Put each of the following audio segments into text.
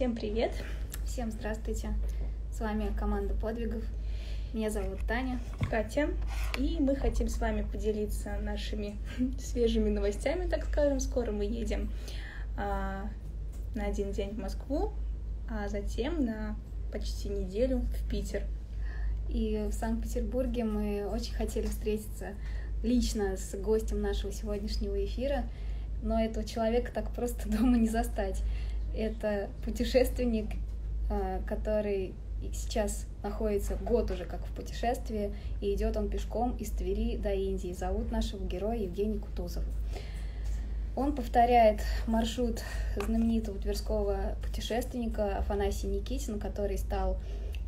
Всем привет! Всем здравствуйте! С вами команда подвигов. Меня зовут Таня. Катя. И мы хотим с вами поделиться нашими свежими новостями, так скажем. Скоро мы едем а, на один день в Москву, а затем на почти неделю в Питер. И в Санкт-Петербурге мы очень хотели встретиться лично с гостем нашего сегодняшнего эфира, но этого человека так просто дома не застать. Это путешественник, э, который сейчас находится год уже как в путешествии, и идет он пешком из Твери до Индии. Зовут нашего героя Евгений Кутузов. Он повторяет маршрут знаменитого тверского путешественника Афанасия Никитина, который стал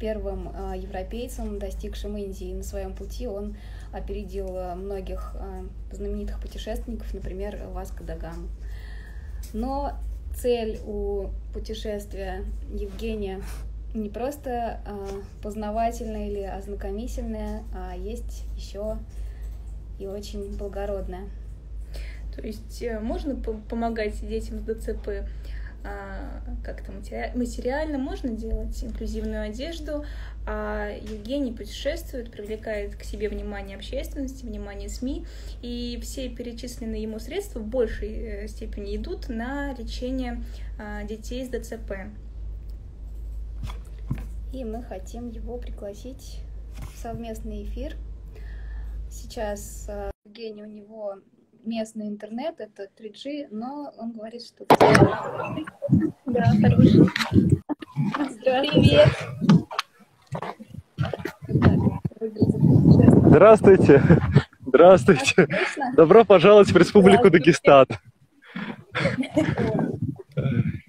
первым э, европейцем, достигшим Индии. На своем пути он опередил э, многих знаменитых путешественников, например, Васко да Гаму. Но цель у путешествия Евгения не просто э, познавательная или ознакомительная, а есть еще и очень благородная. То есть э, можно помогать детям с ДЦП а, как-то материально, можно делать инклюзивную одежду, а Евгений путешествует, привлекает к себе внимание общественности, внимание СМИ, и все перечисленные ему средства в большей э, степени идут на лечение а, детей с ДЦП. И мы хотим его пригласить в совместный эфир. Сейчас э, Евгений, у него местный интернет, это 3G, но он говорит, что... Да, хороший. Привет! Здравствуйте. Здравствуйте. Добро пожаловать в Республику Дагестан.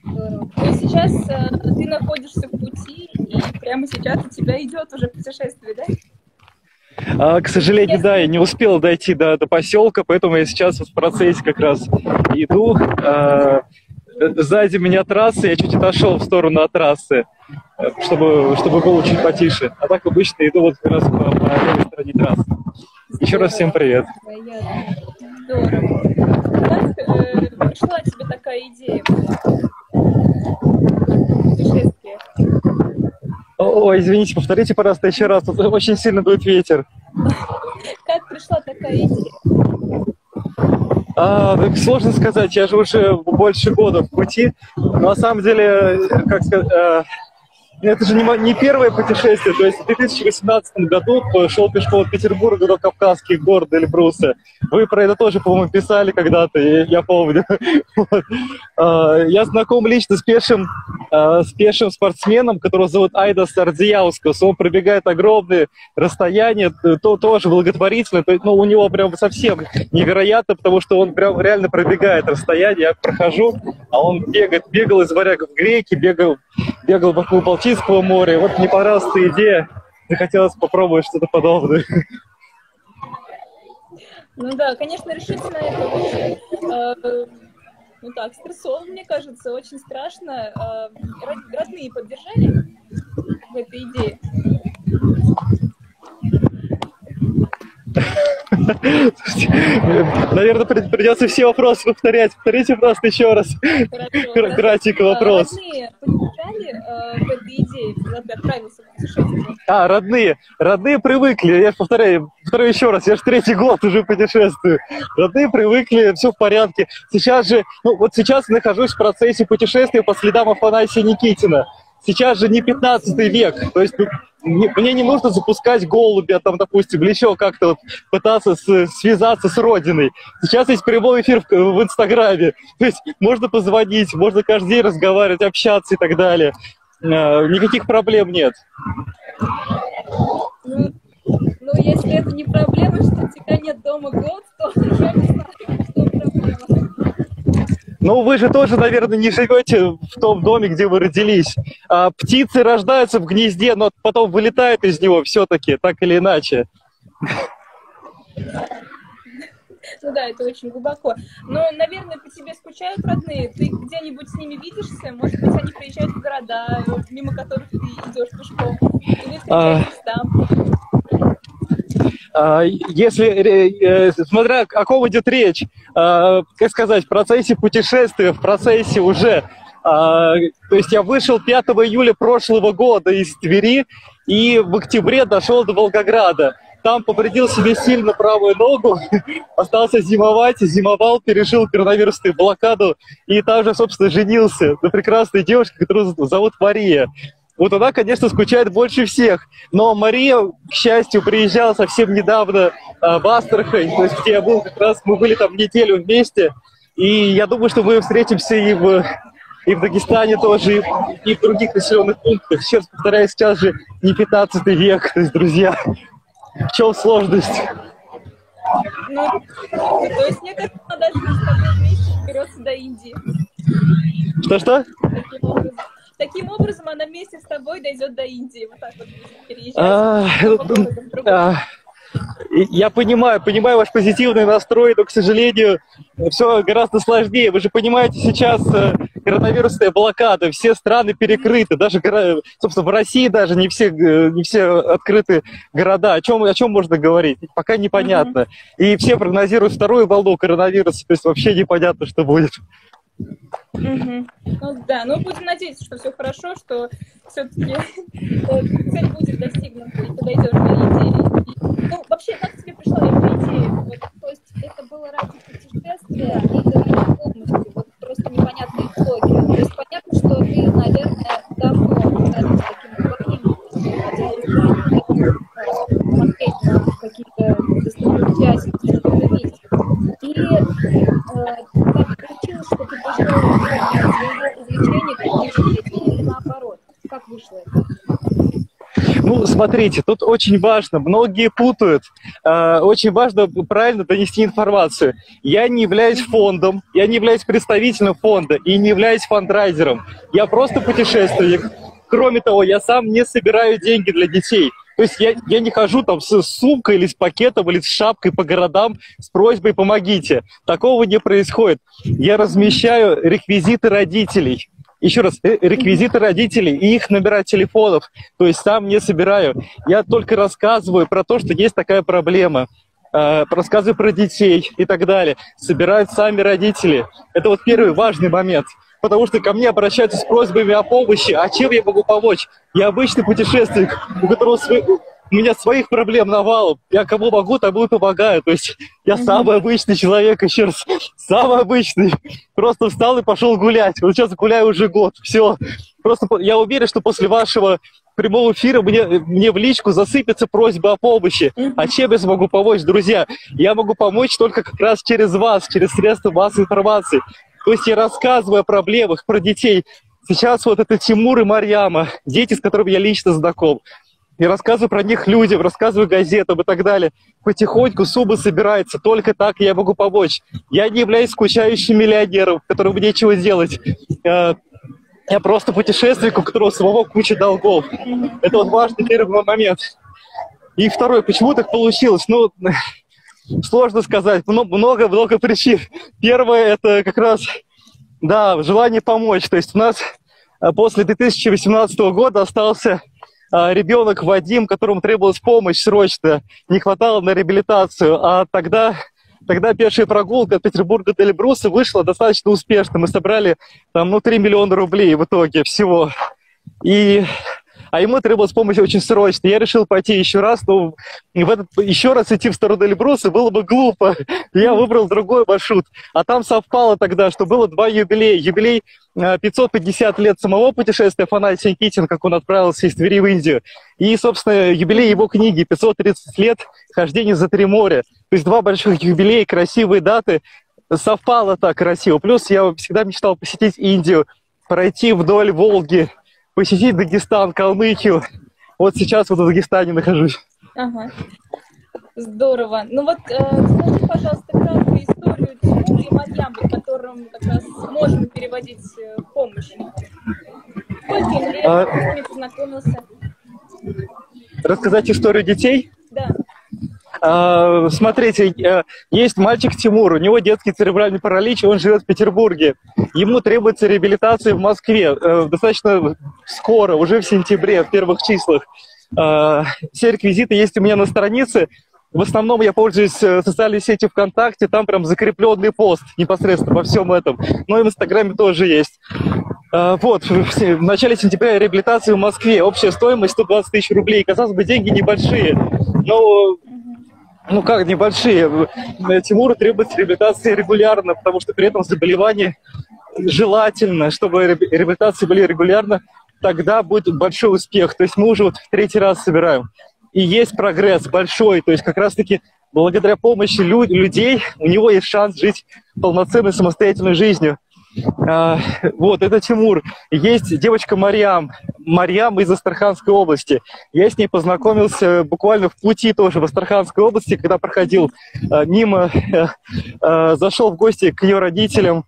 Здорово. Ну сейчас э, ты находишься в пути, и прямо сейчас у тебя идет уже путешествие, да? А, к сожалению, да, я не успел дойти до, до поселка, поэтому я сейчас в процессе как раз иду. А, сзади меня трасса, я чуть отошел в сторону от трассы, чтобы, чтобы было чуть потише. А так обычно иду вот как раз по, по левой стороне трассы. Еще раз всем привет. Здорово. Как э, пришла тебе такая идея? Путешествие. Ой, извините, повторите, пожалуйста, еще раз. Тут очень сильно дует ветер. Как пришла такая идея? А, так сложно сказать, я же уже больше года в пути. Но на самом деле, как сказать, э, это же не, не первое путешествие. То есть в 2018 году шел пешком от Петербурга до Кавказских гор Эльбруса. Вы про это тоже, по-моему, писали когда-то, я помню. Вот. А, я знаком лично с пешим, а, с пешим спортсменом, которого зовут Айда Сардияускас. Он пробегает огромные расстояния, то, тоже благотворительно. Ну, у него прям совсем невероятно, потому что он прям реально пробегает расстояние. Я прохожу, а он бегает, бегал из варягов в греки, бегал, бегал вокруг Балтийского моря. Вот мне понравилась эта идея, захотелось попробовать что-то подобное. Ну да, конечно, решиться на это очень, э, ну так, стрессово, мне кажется, очень страшно. Э, родные поддержали в этой идее? Наверное, придется все вопросы повторять. Повторите просто еще раз. Кратенько вопрос. Родные поддержали э, этой отправился в? А, родные. Родные привыкли. Я повторяю, повторяю еще раз. Я же третий год уже путешествую. Родные привыкли, все в порядке. Сейчас же, ну вот сейчас нахожусь в процессе путешествия по следам Афанасия Никитина. Сейчас же не 15 век, то есть не, мне не нужно запускать голубя, там, допустим, или еще как-то вот пытаться с, связаться с родиной. Сейчас есть прямой эфир в, в Инстаграме, то есть можно позвонить, можно каждый день разговаривать, общаться и так далее. А, никаких проблем нет. Ну, ну, если это не проблема, что у тебя нет дома год, то я не знаю, что проблема. Ну, вы же тоже, наверное, не живете в том доме, где вы родились. А птицы рождаются в гнезде, но потом вылетают из него все-таки, так или иначе. Ну да, это очень глубоко. Но, наверное, по тебе скучают родные. Ты где-нибудь с ними видишься? Может быть, они приезжают в города, мимо которых ты идешь пешком? Или встречаешься а... там? А, если, э, смотря о ком идет речь, а, как сказать, в процессе путешествия, в процессе уже то есть я вышел 5 июля прошлого года из Твери и в октябре дошел до Волгограда. Там повредил себе сильно правую ногу, остался зимовать, зимовал, пережил коронавирусную блокаду и там же, собственно, женился на прекрасной девушке, которую зовут Мария. Вот она, конечно, скучает больше всех. Но Мария, к счастью, приезжала совсем недавно э, в Астрахань, то есть где я был как раз, мы были там неделю вместе. И я думаю, что мы встретимся и в, и в Дагестане тоже, и, и в других населенных пунктах. Раз повторяю, сейчас же не 15 век, то есть, друзья, в чем сложность? Ну, то есть мне надо с тобой вместе вперед до Индии. Что-что? Таким образом. Таким образом, она вместе с тобой дойдет до Индии. Вот так вот переезжать. А, я понимаю, понимаю ваш позитивный настрой, но, к сожалению, все гораздо сложнее. Вы же понимаете, сейчас э, коронавирусная блокада, все страны перекрыты, даже, собственно, в России даже не все, э, не все открыты города. О чем, о чем можно говорить? Пока непонятно. И все прогнозируют вторую волну коронавируса, то есть вообще непонятно, что будет. Ну да, ну будем надеяться, что все хорошо, что все-таки цель будет достигнута, и ты дойдешь до идеи. Ну, вообще, как тебе пришла эта идея? Вот, то есть это было ради путешествия или ради полностью? Вот просто непонятные итоги. То есть понятно, что ты, наверное, давно с таким управлением смотреть на какие-то достопримечательности, и э, так получилось, что ты пошел своего увлечения к или наоборот? Как вышло это? Ну, смотрите, тут очень важно, многие путают, э, очень важно правильно донести информацию. Я не являюсь фондом, я не являюсь представителем фонда и не являюсь фандрайзером. Я просто путешественник. Кроме того, я сам не собираю деньги для детей. То есть я, я не хожу там с сумкой или с пакетом или с шапкой по городам с просьбой «помогите». Такого не происходит. Я размещаю реквизиты родителей. Еще раз, э, реквизиты родителей и их номера телефонов. То есть сам не собираю. Я только рассказываю про то, что есть такая проблема э, рассказываю про детей и так далее. Собирают сами родители. Это вот первый важный момент потому что ко мне обращаются с просьбами о помощи. А чем я могу помочь? Я обычный путешественник, у которого свои, у меня своих проблем навалом. Я кому могу, тому и помогаю. То есть я самый обычный человек, еще раз, самый обычный. Просто встал и пошел гулять. Вот сейчас гуляю уже год. Все. Просто я уверен, что после вашего прямого эфира мне, мне в личку засыпется просьба о помощи. А чем я смогу помочь, друзья? Я могу помочь только как раз через вас, через средства массовой информации. То есть я рассказываю о проблемах, про детей. Сейчас вот это Тимур и Марьяма, дети, с которыми я лично знаком. Я рассказываю про них людям, рассказываю газетам и так далее. Потихоньку сумма собирается, только так я могу помочь. Я не являюсь скучающим миллионером, которому нечего делать. Э, я просто путешественник, у которого самого куча долгов. Это вот важный первый момент. И второй, почему так получилось? Ну, Сложно сказать, много-много причин. Первое – это как раз, да, желание помочь. То есть у нас э, после 2018 года остался ребенок Вадим, которому требовалась помощь срочно, не хватало на реабилитацию. А тогда, тогда пешая прогулка от Петербурга до Эльбруса вышла достаточно успешно. Мы собрали там, ну, 3 миллиона рублей в итоге всего. И а ему требовалась помощь очень срочно. Я решил пойти еще раз, но в этот, еще раз идти в сторону Эльбруса было бы глупо. Я выбрал другой маршрут. А там совпало тогда, что было два юбилея. Юбилей 550 э, лет самого путешествия Фанати Никитин, как он отправился из Твери в Индию. И, собственно, юбилей его книги 530 лет хождения за три моря. То есть два больших юбилея, красивые даты. Совпало так красиво. Плюс я всегда мечтал посетить Индию, пройти вдоль Волги, посетить Дагестан, Калмыкию. Вот сейчас вот в Дагестане нахожусь. Ага. Здорово. Ну вот э, скажи, пожалуйста, краткую историю Тимура и Марьям, которым как раз можно переводить э, помощь. Сколько им лет, а... с ними познакомился? Рассказать историю детей? А, смотрите, э, есть мальчик Тимур, у него детский церебральный паралич, он живет в Петербурге. Ему требуется реабилитация в Москве э, достаточно скоро, уже в сентябре, в первых числах. А, все реквизиты есть у меня на странице. В основном я пользуюсь э, социальной сетью ВКонтакте, там прям закрепленный пост непосредственно во всем этом. Но и в Инстаграме тоже есть. А, вот, в начале сентября реабилитации в Москве. Общая стоимость 120 тысяч рублей. Казалось бы, деньги небольшие, но ну как небольшие. Тимуру требуется реабилитация регулярно, потому что при этом заболевание желательно, чтобы реабилитации были регулярно, тогда будет большой успех. То есть мы уже вот в третий раз собираем. И есть прогресс большой. То есть как раз-таки благодаря помощи лю- людей у него есть шанс жить полноценной самостоятельной жизнью. А, вот, это Тимур. Есть девочка Марьям. Марьям из Астраханской области. Я с ней познакомился буквально в пути тоже в Астраханской области, когда проходил а, мимо, а, зашел в гости к ее родителям.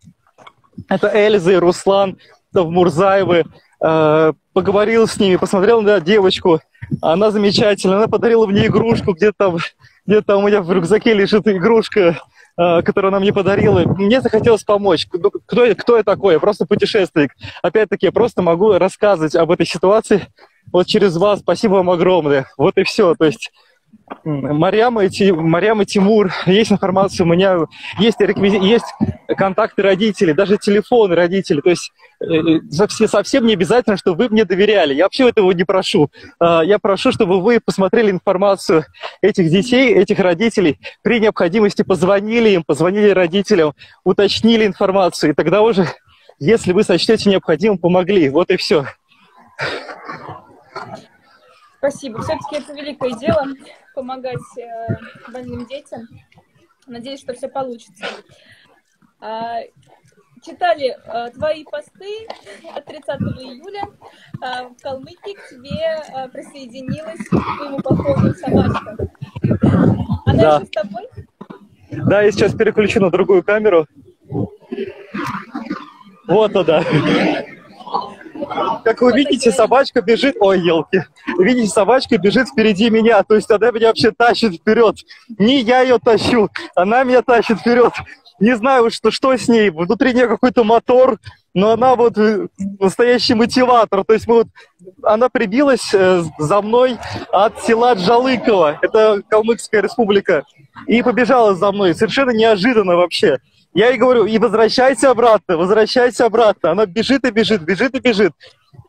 Это Эльза и Руслан в Мурзаевы. А, поговорил с ними, посмотрел на девочку. Она замечательная. Она подарила мне игрушку, где-то там, где там у меня в рюкзаке лежит игрушка Э, которую она мне подарила. Мне захотелось помочь. Кто, кто я такой? Я просто путешественник. Опять-таки, я просто могу рассказывать об этой ситуации вот через вас. Спасибо вам огромное. Вот и все. То есть Марьям и, Марьям и Тимур, есть информация у меня, есть, реквизи... есть контакты родителей, даже телефоны родителей. То есть э, совсем не обязательно, чтобы вы мне доверяли. Я вообще этого не прошу. А, я прошу, чтобы вы посмотрели информацию этих детей, этих родителей, при необходимости позвонили им, позвонили родителям, уточнили информацию, и тогда уже, если вы сочтете необходимым, помогли. Вот и все. Спасибо. Все-таки это великое дело помогать э, больным детям. Надеюсь, что все получится. А, читали э, твои посты от 30 июля. Э, в Калмыкии к тебе э, присоединилась к твоему походу собачка. Она да. еще с тобой? Да, я сейчас переключу на другую камеру. Вот она. Как вы видите, собачка бежит... Ой, елки. Видите, собачка бежит впереди меня. То есть она меня вообще тащит вперед. Не я ее тащу, она меня тащит вперед. Не знаю, что, что с ней. Внутри нее какой-то мотор, но она вот э, настоящий мотиватор. То есть мы вот, она прибилась э, за мной от села Джалыкова. Это Калмыцкая республика. И побежала за мной. Совершенно неожиданно вообще. Я ей говорю, и возвращайся обратно, возвращайся обратно. Она бежит и бежит, бежит и бежит.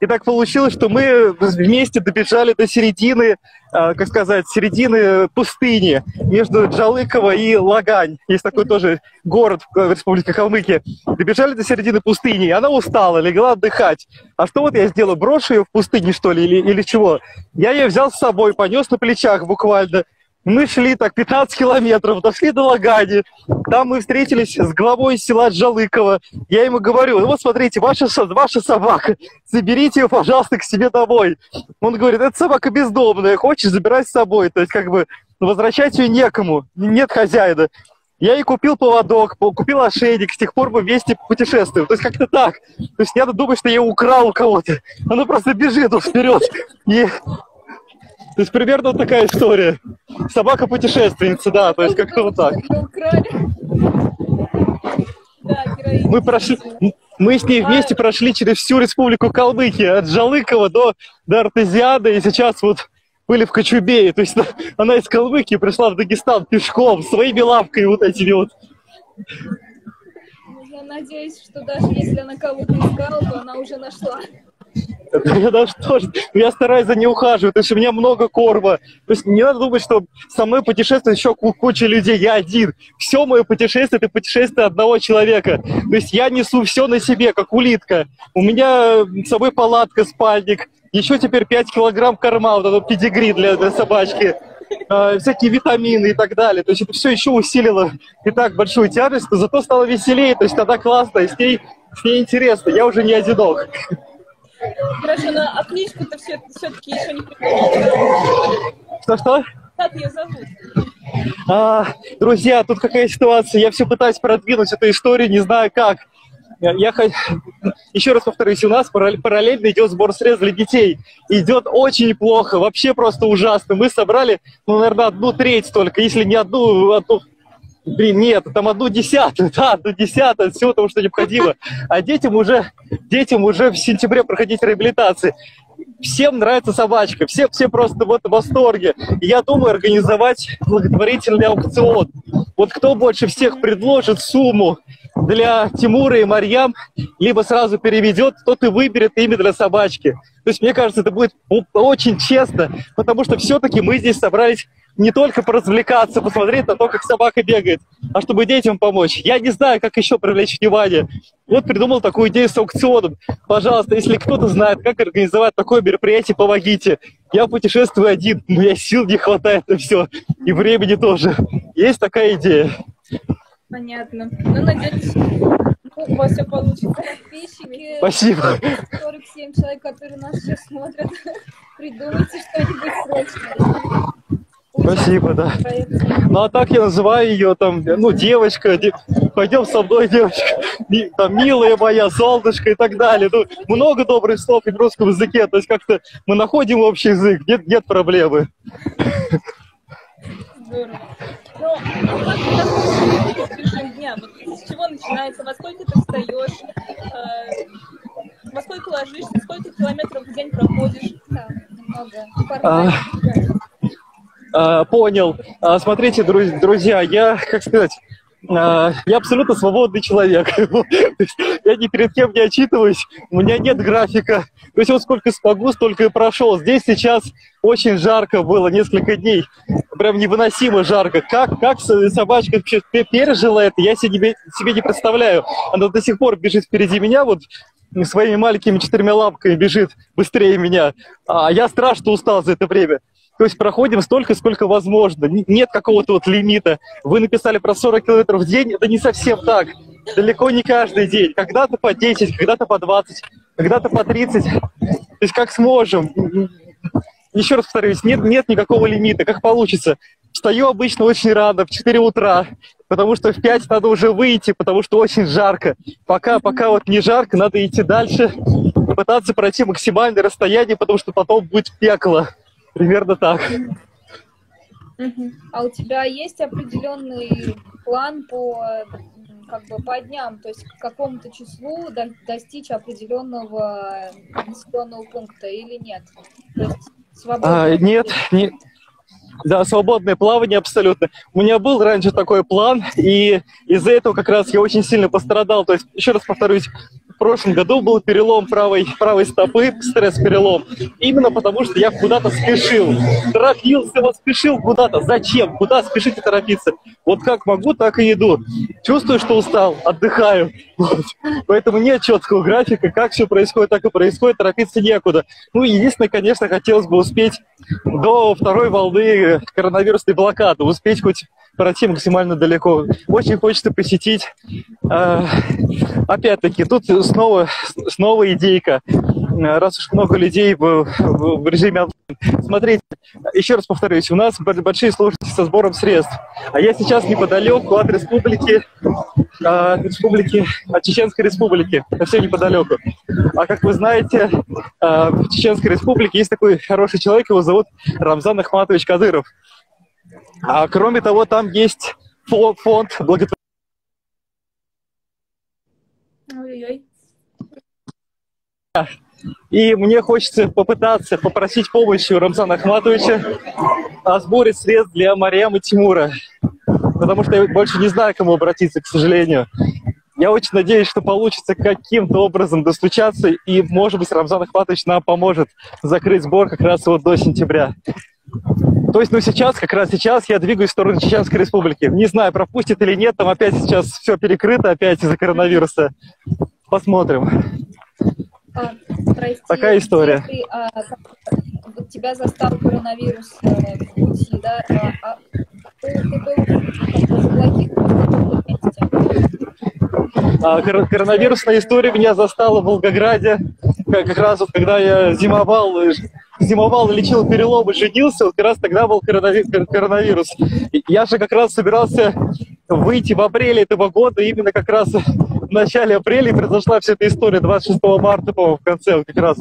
И так получилось, что мы вместе добежали до середины, а, как сказать, середины пустыни между Джалыково и Лагань. Есть такой тоже город в Республике Калмыкия. Добежали до середины пустыни, и она устала, легла отдыхать. А что вот я сделаю, брошу ее в пустыне, что ли, или, или чего? Я ее взял с собой, понес на плечах буквально. Мы шли так 15 километров, дошли до Лагани. Там мы встретились с главой села Джалыкова. Я ему говорю, ну вот смотрите, ваша, ваша собака, заберите ее, пожалуйста, к себе домой. Он говорит, это собака бездомная, хочешь, забирай с собой. То есть как бы возвращать ее некому, нет хозяина. Я ей купил поводок, купил ошейник, с тех пор мы вместе путешествуем. То есть как-то так. То есть я думаю, что я украл у кого-то. Она просто бежит вперед. И то есть примерно вот такая история. Собака-путешественница, да, то есть как-то вот так. Мы прошли, мы с ней вместе прошли через всю республику Калмыкия, от Жалыкова до, до Артезиада, и сейчас вот были в Кочубее. То есть она из Калмыкии пришла в Дагестан пешком, своими лапками вот этими вот. Я надеюсь, что даже если она кого-то искала, то она уже нашла. Я даже тоже, я стараюсь за ней ухаживать, то есть у меня много корма. То есть не надо думать, что со мной путешествует еще куча людей, я один. Все мое путешествие – это путешествие одного человека. То есть я несу все на себе, как улитка. У меня с собой палатка, спальник, еще теперь 5 килограмм корма, вот это педигри для, для собачки. Uh, всякие витамины и так далее. То есть это все еще усилило и так большую тяжесть, но зато стало веселее, то есть тогда классно, и с ней, с ней интересно, я уже не одинок. Хорошо, но а книжку-то все, все-таки еще не приходила. Что-что? Как ее зовут? А, друзья, тут какая ситуация. Я все пытаюсь продвинуть эту историю, не знаю как. Я, я еще раз повторюсь, у нас параллельно идет сбор средств для детей. Идет очень плохо, вообще просто ужасно. Мы собрали, ну, наверное, одну треть только, если не одну, одну Блин, нет, там одну десятую, да, одну десятую от всего того, что необходимо. А детям уже, детям уже в сентябре проходить реабилитации. Всем нравится собачка, все, все просто вот в восторге. И я думаю организовать благотворительный аукцион. Вот кто больше всех предложит сумму для Тимура и Марьям, либо сразу переведет, тот и выберет имя для собачки. То есть, мне кажется, это будет очень честно, потому что все-таки мы здесь собрались не только поразвлекаться, посмотреть на то, как собака бегает, а чтобы детям помочь. Я не знаю, как еще привлечь внимание. Вот придумал такую идею с аукционом. Пожалуйста, если кто-то знает, как организовать такое мероприятие, помогите. Я путешествую один, у меня сил не хватает на все, и времени тоже. Есть такая идея. Понятно. Ну, надеюсь, ну, у вас все получится. Подписчики, Спасибо. 47 человек, которые нас сейчас смотрят, придумайте что-нибудь срочно. Спасибо, да. Ну а так я называю ее там, ну, девочка, де... пойдем со мной, девочка, Ми- там, милая моя, солнышко и так далее. Ну, много добрых слов и в русском языке, то есть как-то мы находим общий язык, нет, нет проблемы. Здорово. Ну, а как ты находишься в режим дня? Вот с чего начинается? Во сколько ты встаешь? Э, во сколько ложишься? Сколько километров в день проходишь? Да, немного. А, а, понял. А, смотрите, друз- друзья, я, как сказать, а, я абсолютно свободный человек. Я ни перед кем не отчитываюсь, у меня нет графика. То есть вот сколько смогу, столько и прошел. Здесь сейчас очень жарко было несколько дней. Прям невыносимо жарко. Как, как собачка вообще пе- пережила это, я себе, себе не представляю. Она до сих пор бежит впереди меня, вот своими маленькими четырьмя лапками бежит быстрее меня. А я страшно устал за это время. То есть проходим столько, сколько возможно. Нет какого-то вот лимита. Вы написали про 40 километров в день. Это не совсем так. Далеко не каждый день. Когда-то по 10, когда-то по 20, когда-то по 30. То есть как сможем. Еще раз повторюсь, нет, нет никакого лимита. Как получится. Встаю обычно очень рано, в 4 утра. Потому что в 5 надо уже выйти, потому что очень жарко. Пока, пока вот не жарко, надо идти дальше. Пытаться пройти максимальное расстояние, потому что потом будет пекло. Примерно так. А у тебя есть определенный план по как бы по дням, то есть к какому-то числу до- достичь определенного населенного пункта или нет? То есть свободно. А, нет, не... Да, свободное плавание абсолютно. У меня был раньше такой план, и из-за этого как раз я очень сильно пострадал. То есть, еще раз повторюсь, в прошлом году был перелом правой, правой стопы, стресс-перелом, именно потому что я куда-то спешил. Торопился, вот спешил куда-то. Зачем? Куда спешить и торопиться? Вот как могу, так и иду. Чувствую, что устал, отдыхаю. Вот. Поэтому нет четкого графика, как все происходит, так и происходит, торопиться некуда. Ну, единственное, конечно, хотелось бы успеть до второй волны коронавирусной блокады, успеть хоть пройти максимально далеко. Очень хочется посетить. э, опять-таки, тут снова, снова идейка. Э, Раз уж много людей в, в- в режиме онлайн. Смотрите, еще раз повторюсь, у нас большие сложности со сбором средств. А я сейчас неподалеку от республики, э, от республики, от Чеченской республики, совсем неподалеку. А как вы знаете, в Чеченской республике есть такой хороший человек, его зовут Рамзан Ахматович Кадыров. А кроме того, там есть фонд, фонд благотворительности. Ой-ой-ой. И мне хочется попытаться попросить помощи у Рамзана Ахматовича о сборе средств для Мариам и Тимура. Потому что я больше не знаю, к кому обратиться, к сожалению. Я очень надеюсь, что получится каким-то образом достучаться, и, может быть, Рамзан Ахматович нам поможет закрыть сбор как раз вот до сентября. То есть, ну сейчас, как раз сейчас я двигаюсь в сторону Чеченской Республики. Не знаю, пропустит или нет, там опять сейчас все перекрыто, опять из-за коронавируса. Посмотрим. А, прости, Такая история. Ты, а, вот тебя застал коронавирус э, в пути, да? А, а ты, ты был заблокирован? А, кор- коронавирусная история меня застала в Волгограде, как, как раз вот когда я зимовал, э, зимовал, лечил переломы, женился, вот как раз тогда был коронави- кор- коронавирус. Я же как раз собирался выйти в апреле этого года, именно как раз в начале апреля произошла вся эта история 26 марта, по-моему, в конце вот как раз.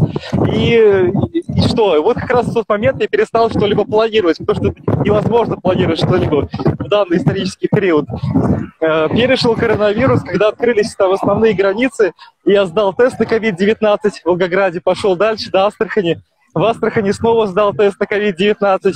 И, и- что? Вот как раз в тот момент я перестал что-либо планировать, потому что невозможно планировать что-либо в данный исторический период. Э, Перешел коронавирус, когда открылись там основные границы, я сдал тест на COVID-19 в Волгограде, пошел дальше до Астрахани. В Астрахани снова сдал тест на COVID-19.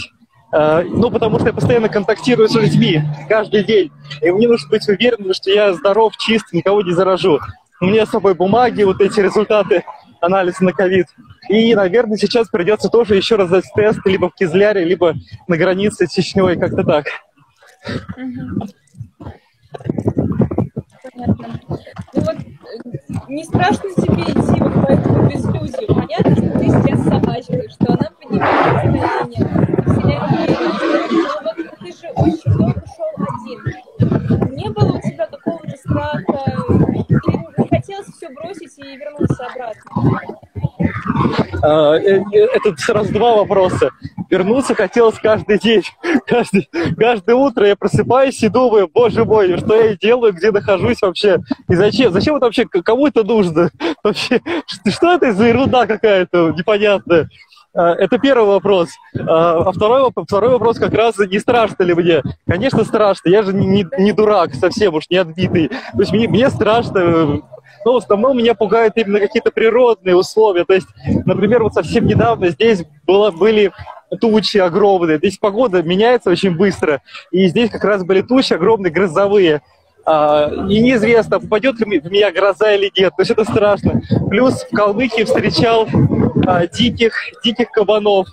Э, ну, потому что я постоянно контактирую с людьми каждый день. И мне нужно быть уверенным, что я здоров, чист, никого не заражу. У меня с собой бумаги, вот эти результаты анализа на ковид. И, наверное, сейчас придется тоже еще раз сдать тест либо в Кизляре, либо на границе с Чечней, как-то так. Понятно. Ну вот не страшно тебе идти вот по этому безлюдию? Понятно, что ты сейчас собачка, что она поднимает настроение, Но вот ты же очень долго шел один. Не было у тебя какого-то страха? Хотелось все бросить и вернуться обратно? А, э, э, это сразу два вопроса. Вернуться хотелось каждый день. Каждый, каждое утро я просыпаюсь и думаю, боже мой, что я делаю, где нахожусь вообще, и зачем, зачем это вообще, кому это нужно? Вообще, что это за ерунда какая-то непонятная? А, это первый вопрос. А, а второй, второй вопрос как раз, не страшно ли мне? Конечно, страшно. Я же не, не, не дурак совсем уж, не отбитый. То есть мне, мне страшно но в основном меня пугают именно какие-то природные условия. То есть, например, вот совсем недавно здесь было, были тучи огромные. Здесь погода меняется очень быстро. И здесь как раз были тучи огромные, грозовые. А, и неизвестно, попадет ли в меня гроза или нет. То есть это страшно. Плюс в Калмыкии встречал а, диких, диких кабанов.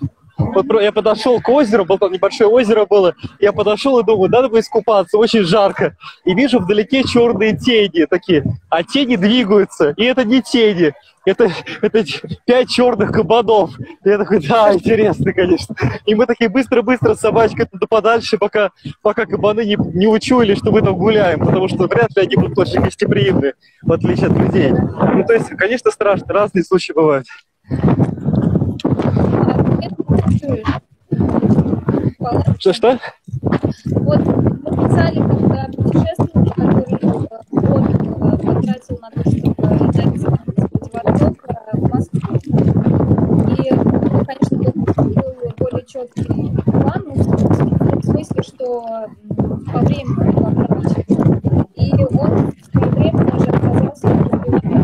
Я подошел к озеру, было там небольшое озеро было, я подошел и думаю, надо бы искупаться, очень жарко. И вижу вдалеке черные тени такие, а тени двигаются, и это не тени, это, это пять черных кабанов. И я такой, да, интересно, конечно. И мы такие быстро-быстро с собачкой туда подальше, пока, пока кабаны не, не учуяли, что мы там гуляем, потому что вряд ли они будут очень гостеприимны, в отличие от людей. Ну, то есть, конечно, страшно, разные случаи бывают чувствуешь? Что-что? Вот мы писали, когда путешественник, который год потратил на то, чтобы летать в Владивосток, в Москву. И, ну, конечно, был более четкий план, ну, в смысле, что по времени было ограничено. И он в свое время даже отказался от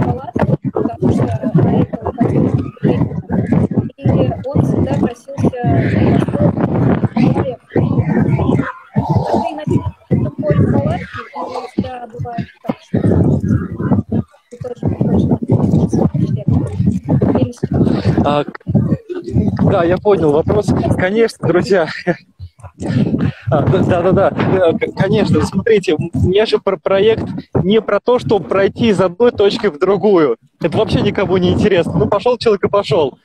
палатки, потому что на это уходило время. И он всегда просился а, да, я понял вопрос. Конечно, друзья, да-да-да, э, конечно. Смотрите, у меня же про проект не про то, чтобы пройти из одной точки в другую. Это вообще никому не интересно. Ну, пошел человек и пошел.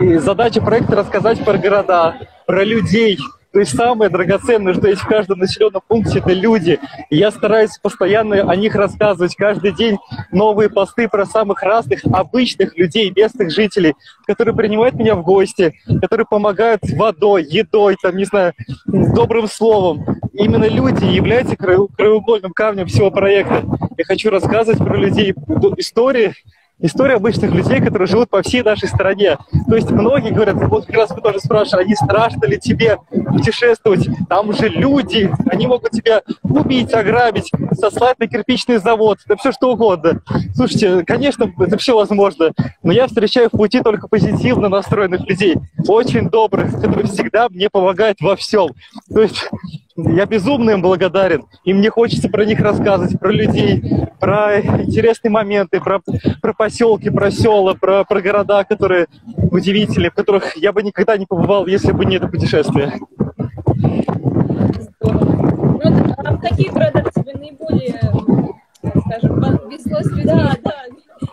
И задача проекта рассказать про города, про людей, то есть самое драгоценное, что есть в каждом населенном пункте, это люди. И я стараюсь постоянно о них рассказывать. Каждый день новые посты про самых разных обычных людей, местных жителей, которые принимают меня в гости, которые помогают водой, едой, там, не знаю, добрым словом. Именно люди являются краеугольным камнем всего проекта. Я хочу рассказывать про людей, истории, история обычных людей, которые живут по всей нашей стране. То есть многие говорят, вот как раз вы тоже спрашивали, они страшно ли тебе путешествовать? Там же люди, они могут тебя убить, ограбить, сослать на кирпичный завод, да все что угодно. Слушайте, конечно, это все возможно, но я встречаю в пути только позитивно настроенных людей, очень добрых, которые всегда мне помогают во всем. То есть я безумно им благодарен, и мне хочется про них рассказывать, про людей, про интересные моменты, про, про поселки, про села, про, про города, которые удивительные, в которых я бы никогда не побывал, если бы не это путешествие. Здорово. Ну, а в какие города тебе наиболее, скажем, везло с людьми? Да, да.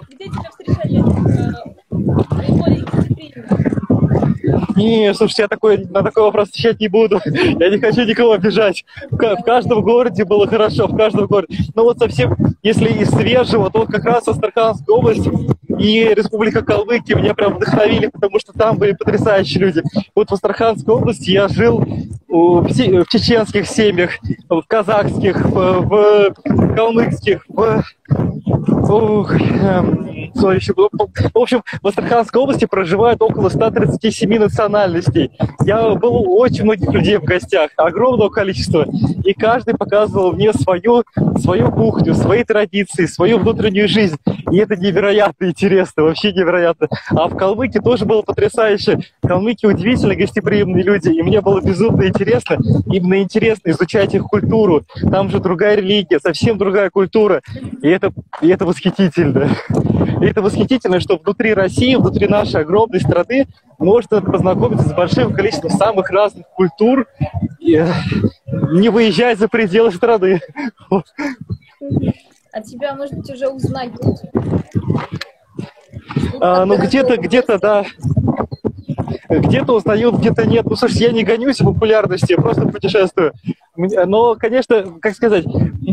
Где тебя встречали э, наиболее гостеприимно? Не, слушайте, я такой, на такой вопрос отвечать не буду. Я не хочу никого обижать. В каждом городе было хорошо, в каждом городе. Но вот совсем, если из свежего, то вот как раз Астраханская область и Республика Калмыкия меня прям вдохновили, потому что там были потрясающие люди. Вот в Астраханской области я жил в чеченских семьях, в казахских, в, в калмыцких, в, в, В общем, в Астраханской области проживают около 137 национальностей. Я был у очень многих людей в гостях, огромного количества. И каждый показывал мне свою, свою кухню, свои традиции, свою внутреннюю жизнь. И это невероятно интересно, вообще невероятно. А в Калмыкии тоже было потрясающе. Калмыки удивительно гостеприимные люди. И мне было безумно интересно, именно интересно изучать их культуру. Там же другая религия, совсем другая культура. И это, и это восхитительно. И это восхитительно, что внутри России, внутри нашей огромной страны можно познакомиться с большим количеством самых разных культур, и э, не выезжать за пределы страны. А тебя, может быть, уже узнать А, ну, где-то, где-то, да. Где-то узнают, где-то нет. Ну, слушай, я не гонюсь в популярности, я просто путешествую. Но, конечно, как сказать,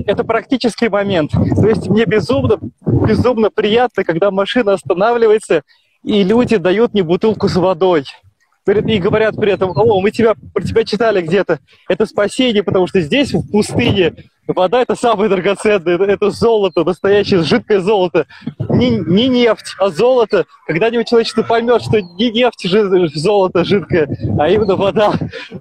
это практический момент. То есть мне безумно, безумно приятно, когда машина останавливается, и люди дают мне бутылку с водой и говорят при этом, о, мы тебя, про тебя читали где-то. Это спасение, потому что здесь, в пустыне, вода – это самое драгоценное, это, это золото, настоящее жидкое золото. Не, не нефть, а золото. Когда-нибудь человечество поймет, что не нефть жид, золото жидкое, а именно вода.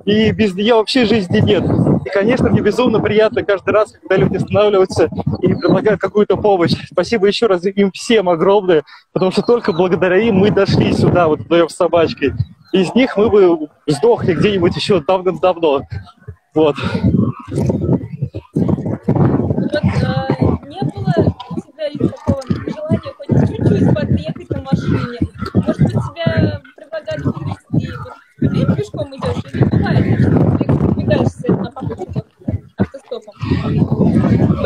И без нее вообще жизни нет. И, конечно, мне безумно приятно каждый раз, когда люди останавливаются и предлагают какую-то помощь. Спасибо еще раз им всем огромное, потому что только благодаря им мы дошли сюда, вот вдвоем с собачкой из них мы бы сдохли где-нибудь еще давно-давно. Вот. Вот а, не было у тебя такого желания хоть чуть-чуть подъехать на машине? Может быть, тебя предлагали перевести? Вот ты пешком идешь или бывает, что ты подвигаешься на попутках? автостопом?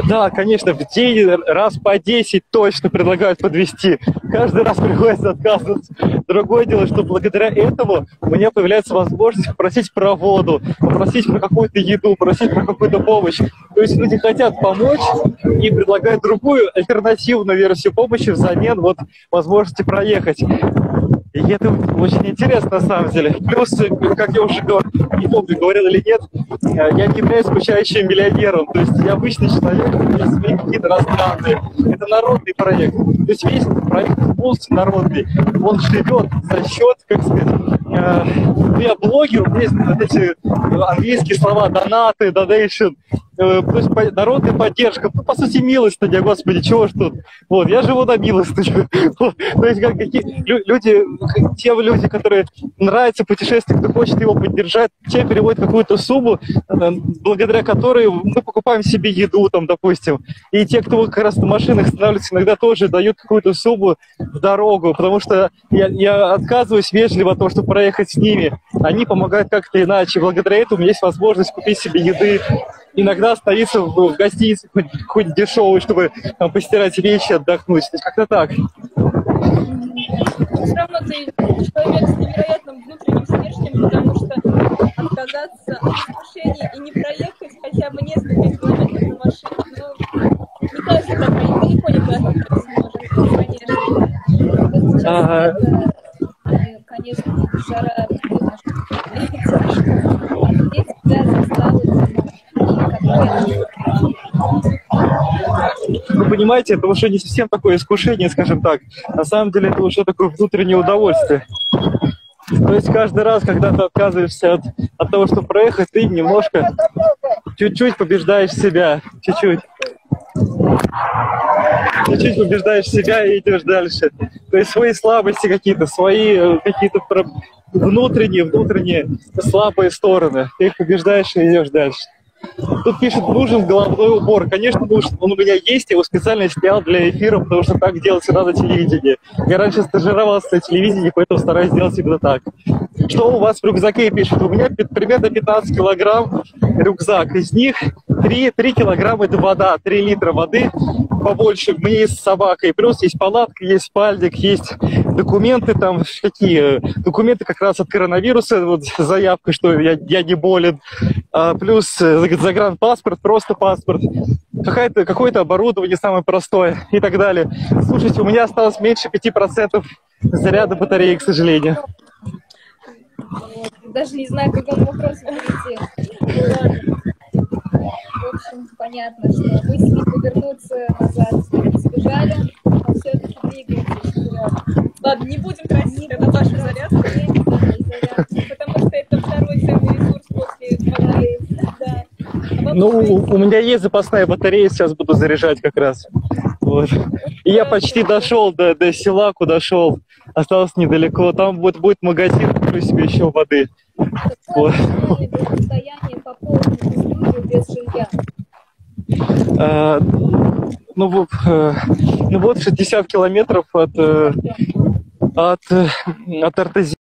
Да, конечно, в день раз по 10 точно предлагают подвести. Каждый раз приходится отказываться. Другое дело, что благодаря этому у меня появляется возможность попросить про воду, попросить про какую-то еду, попросить про какую-то помощь. То есть люди хотят помочь и предлагают другую альтернативную версию помощи взамен вот возможности проехать. И это очень интересно на самом деле. Плюс, как я уже говорил, не помню, говорил или нет, э, я не являюсь скучающим миллионером. То есть я обычный человек, у меня свои какие-то разные. Это народный проект. То есть весь проект полностью народный. Он живет за счет, как сказать, э, я блогер, у меня есть вот эти английские слова донаты, donation, Э, есть народная поддержка, ну, по сути, милостыня, господи, чего ж тут. Вот, я живу на милостыню. То есть, как какие люди, те люди, которые нравятся путешествие, кто хочет его поддержать, те переводят какую-то сумму, э, благодаря которой мы покупаем себе еду, там, допустим. И те, кто как раз на машинах становятся, иногда тоже дают какую-то сумму в дорогу, потому что я, я отказываюсь вежливо от того, чтобы проехать с ними. Они помогают как-то иначе. Благодаря этому у меня есть возможность купить себе еды, иногда остановиться в, в гостинице хоть, хоть дешевой, чтобы там, постирать вещи, отдохнуть. То есть как-то так. Все равно ты человек с невероятным внутренним стержнем, потому что отказаться от искушения и не проехать хотя бы несколько километров на машине, ну, не кажется, так далеко не как сможет, конечно. Ага. конечно, жара вы понимаете, это уже не совсем такое искушение, скажем так. На самом деле это уже такое внутреннее удовольствие. То есть каждый раз, когда ты отказываешься от, от того, чтобы проехать, ты немножко, чуть-чуть побеждаешь себя, чуть-чуть. Чуть-чуть побеждаешь себя и идешь дальше. То есть свои слабости какие-то, свои э, какие-то внутренние, внутренние слабые стороны. Ты их побеждаешь и идешь дальше. Тут пишет, нужен головной убор. Конечно, нужен. Он у меня есть, я его специально снял для эфира, потому что так делать надо телевидение. Я раньше стажировался на телевидении, поэтому стараюсь делать именно так. Что у вас в рюкзаке пишет? У меня примерно 15 килограмм рюкзак. Из них 3, 3 килограмма это вода, 3 литра воды побольше. Есть собака. И плюс есть палатка, есть спальник, есть документы там какие? Документы как раз от коронавируса, вот заявка, что я, я не болен. А, плюс э, загранпаспорт, просто паспорт, какое-то какое оборудование самое простое и так далее. Слушайте, у меня осталось меньше 5% заряда батареи, к сожалению. Даже не знаю, к какому вопросу перейти. В общем, понятно, что мысли повернуться назад сбежали, а все-таки двигаемся вперед. Ладно, не будем тратить на вашу зарядку, потому что это второй ценный ресурс после батареи. Да. А Ну, у, меня есть запасная батарея, сейчас буду заряжать как раз. Вот. И я почти дошел до, до села, куда шел. Осталось недалеко. Там будет, будет магазин, куплю себе еще воды. Жилья? А, ну, вот, э, ну вот 60 километров от, э, от, э, от Артези.